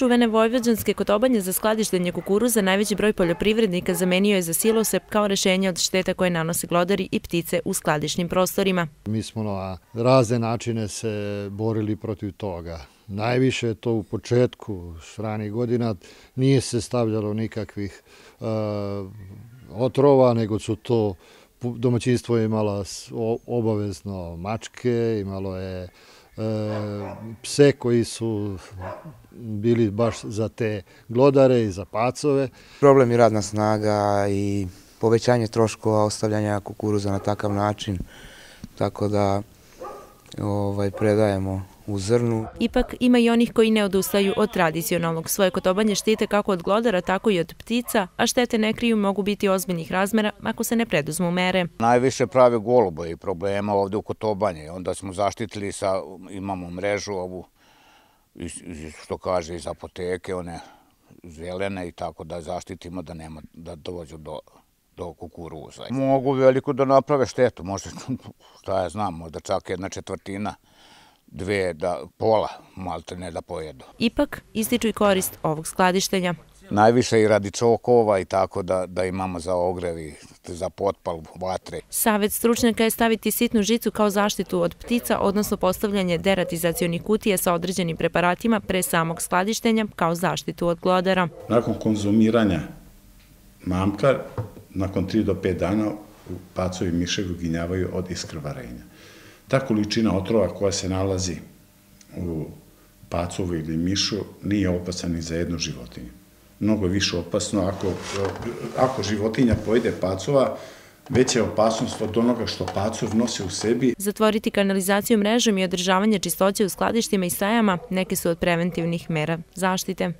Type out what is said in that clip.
čuvene vojvođanske kotobanje za skladištenje kukuruza najveći broj poljoprivrednika zamenio je za silose kao rešenje od šteta koje nanose glodari i ptice u skladišnim prostorima. Mi smo na razne načine se borili protiv toga. Najviše je to u početku ranih godina nije se stavljalo nikakvih uh, otrova, nego su to domaćinstvo imala obavezno mačke, imalo je E, pse koji su bili baš za te glodare i za pacove. Problem je radna snaga i povećanje troškova ostavljanja kukuruza na takav način, tako da ovaj, predajemo u zrnu. Ipak ima i onih koji ne odustaju od tradicionalnog. Svoje kotobanje štite kako od glodara, tako i od ptica, a štete ne kriju mogu biti ozbiljnih razmera ako se ne preduzmu mere. Najviše pravi golubo i problema ovdje u kotobanje. Onda smo zaštitili sa, imamo mrežu ovu, što kaže iz apoteke, one zelene i tako da zaštitimo da nema da dođu do do kukuruza. Mogu veliko da naprave štetu, možda, šta ja znam, možda čak jedna četvrtina dve da pola malte ne da pojedu. Ipak ističu i korist ovog skladištenja. Najviše i radi čokova i tako da, da imamo za ogrevi, za potpal vatre. Savet stručnjaka je staviti sitnu žicu kao zaštitu od ptica, odnosno postavljanje deratizacijonih kutije sa određenim preparatima pre samog skladištenja kao zaštitu od glodara. Nakon konzumiranja mamka, nakon 3 do 5 dana pacovi miševi uginjavaju od iskrvarenja ta količina otrova koja se nalazi u pacovu ili mišu nije opasna ni za jednu životinju. Mnogo je više opasno ako, ako životinja pojede pacova, veća je opasnost od onoga što pacov nose u sebi. Zatvoriti kanalizaciju mrežom i održavanje čistoće u skladištima i stajama neke su od preventivnih mera zaštite.